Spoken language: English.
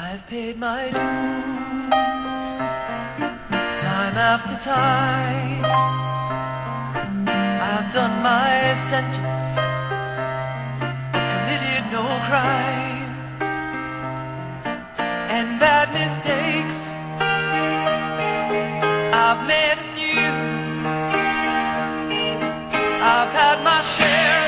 I've paid my dues time after time. I've done my sentence, committed no crime. And bad mistakes, I've made a few. I've had my share